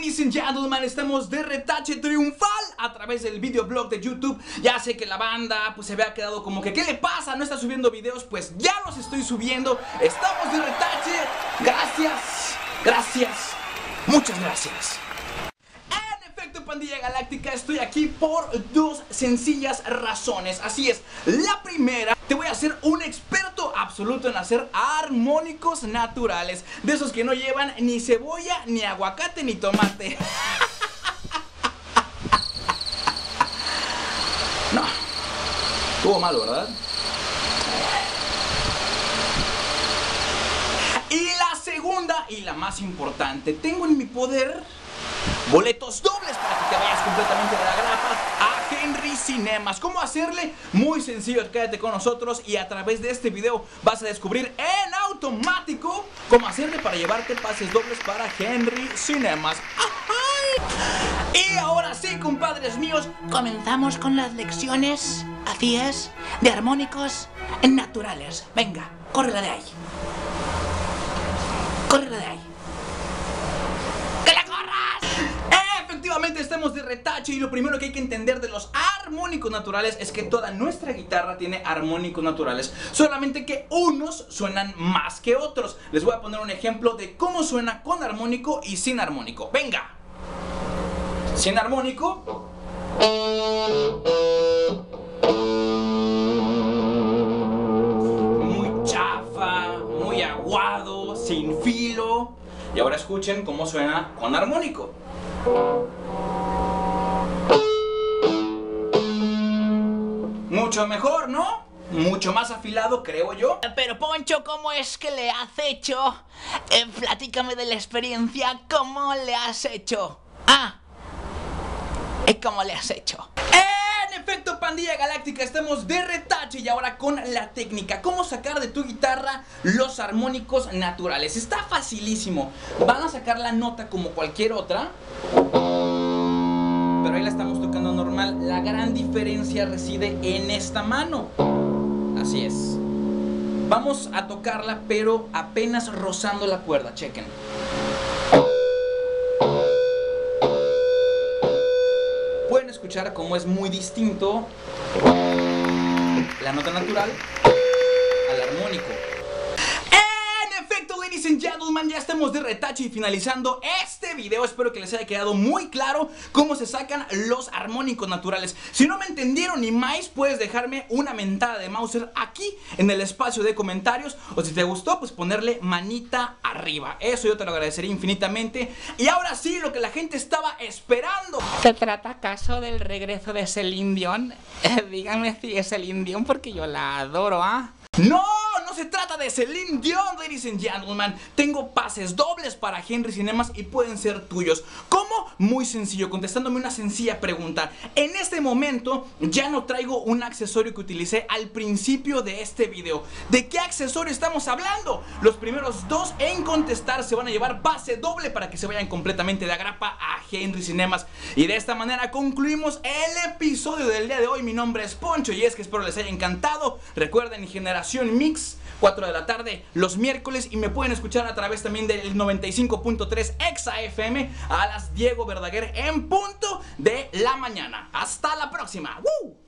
ladies and gentlemen, estamos de retache triunfal a través del videoblog de YouTube. Ya sé que la banda pues se había quedado como que ¿qué le pasa? ¿No está subiendo videos? Pues ya los estoy subiendo. Estamos de retache. Gracias. Gracias. Muchas gracias. En efecto, pandilla galáctica, estoy aquí por dos sencillas razones. Así es. La primera, te voy a hacer un experto absoluto en hacer armónicos naturales. De esos que no llevan ni cebolla, ni aguacate, ni tomate. No. Estuvo malo, ¿verdad? Y la segunda y la más importante, tengo en mi poder boletos dobles para que te vayas completamente de la grapa a Henry Cinemas. ¿Cómo hacerle? Muy sencillo, quédate con nosotros y a través de este video vas a descubrir en automático cómo hacerle para llevarte pases dobles para Henry Cinemas. Y ahora sí, compadres míos, Comenzamos con las lecciones, así es, de armónicos naturales. Venga, córrela de ahí. Córrela de ahí. ¡Que la corras! Efectivamente y lo primero que hay que entender de los armónicos naturales es que toda nuestra guitarra tiene armónicos naturales, solamente que unos suenan más que otros. Les voy a poner un ejemplo de cómo suena con armónico y sin armónico. Venga. Sin armónico. Muy chafa, muy aguado, sin filo. Y ahora escuchen cómo suena con armónico. Mucho mejor, ¿no? Mucho más afilado, creo yo. Pero Poncho, ¿cómo es que le has hecho? Eh, platícame de la experiencia, ¿cómo le has hecho? Ah, ¿y cómo le has hecho? En efecto, pandilla galáctica, estamos de retache y ahora con la técnica. ¿Cómo sacar de tu guitarra los armónicos naturales? Está facilísimo. Van a sacar la nota como cualquier otra. Pero ahí la estamos tocando normal. La gran diferencia reside en esta mano. Así es. Vamos a tocarla, pero apenas rozando la cuerda. Chequen. Pueden escuchar cómo es muy distinto la nota natural al armónico. And gentlemen, ya estamos de retache y finalizando este video. Espero que les haya quedado muy claro cómo se sacan los armónicos naturales. Si no me entendieron ni más, puedes dejarme una mentada de Mauser aquí en el espacio de comentarios. O si te gustó, pues ponerle manita arriba. Eso yo te lo agradecería infinitamente. Y ahora sí, lo que la gente estaba esperando. ¿Se trata acaso del regreso de Celine Dion? Eh, díganme si es Celine Dion porque yo la adoro, ¿ah? No se trata de Celine Dion, ladies and gentlemen. Tengo pases dobles para Henry Cinemas y pueden ser tuyos. ¿Cómo? Muy sencillo, contestándome una sencilla pregunta. En este momento ya no traigo un accesorio que utilicé al principio de este video. ¿De qué accesorio estamos hablando? Los primeros dos en contestar se van a llevar pase doble para que se vayan completamente de agrapa a Cinemas. Y de esta manera concluimos el episodio del día de hoy. Mi nombre es Poncho y es que espero les haya encantado. Recuerden, Generación Mix, 4 de la tarde los miércoles y me pueden escuchar a través también del 95.3 Exa FM a las Diego Verdaguer en punto de la mañana. Hasta la próxima. ¡Woo!